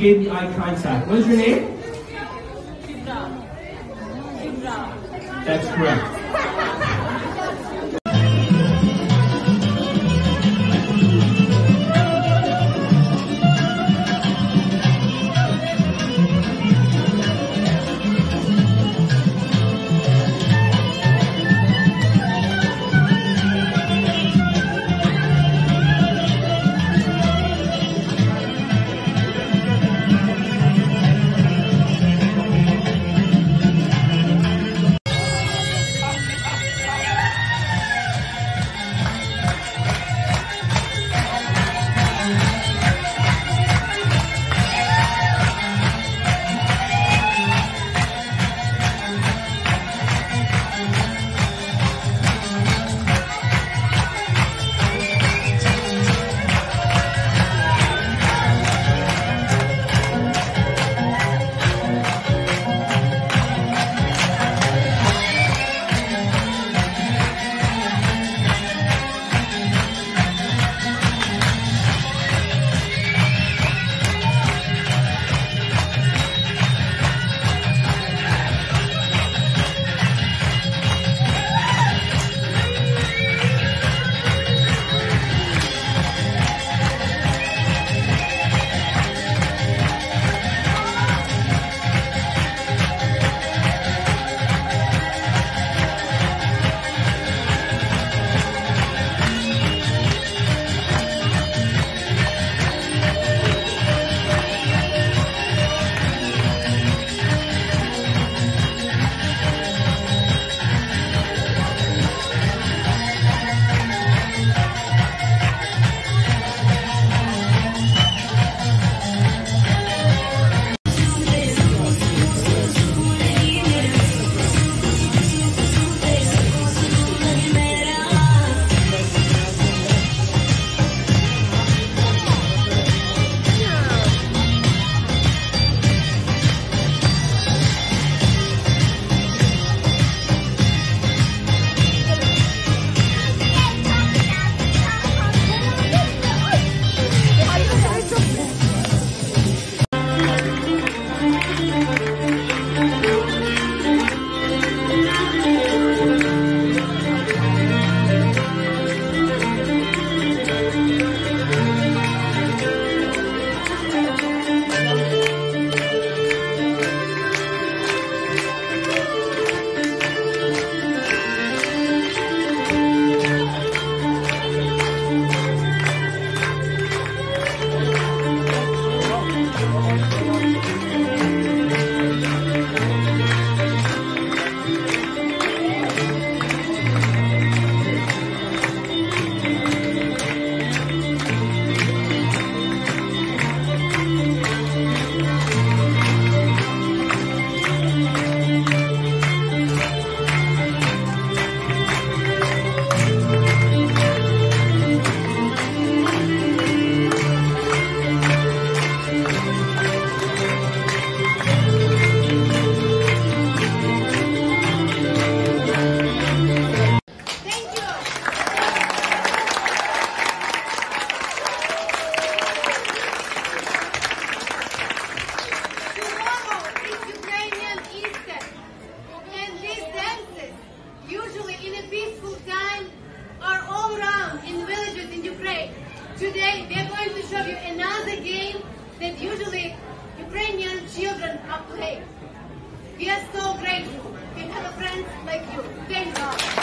gave me eye contact. What is your name? That's correct. Today we are going to show you another game that usually Ukrainian children are playing. We are so grateful we have a friends like you. Thank God.